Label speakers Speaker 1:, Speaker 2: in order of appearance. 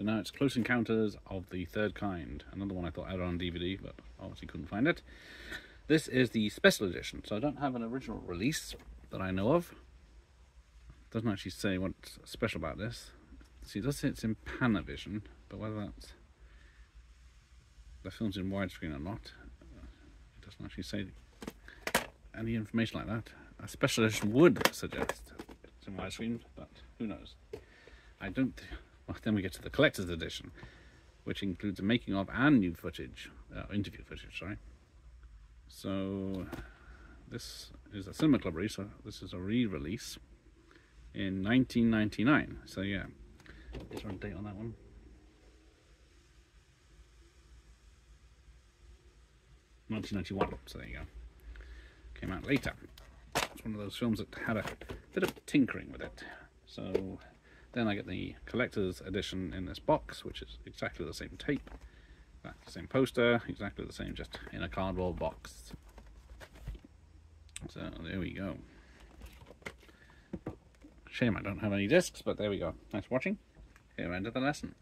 Speaker 1: So now it's Close Encounters of the Third Kind. Another one I thought I had on DVD, but obviously couldn't find it. This is the special edition, so I don't have an original release that I know of. Doesn't actually say what's special about this. See, it does say it's in Panavision, but whether that's the film's in widescreen or not, it doesn't actually say any information like that. A special edition would suggest it's in widescreen, but who knows? I don't. Well, then we get to the collector's edition, which includes a making of and new footage, uh, interview footage, sorry. So this is a Cinema Club release. So this is a re-release in 1999. So yeah, is there a date on that one? Nineteen ninety one. So there you go. Came out later. It's one of those films that had a bit of tinkering with it. So then I get the collector's edition in this box, which is exactly the same tape, exactly the same poster, exactly the same, just in a cardboard box. So there we go. Shame I don't have any discs, but there we go. Nice watching. Here, end of the lesson.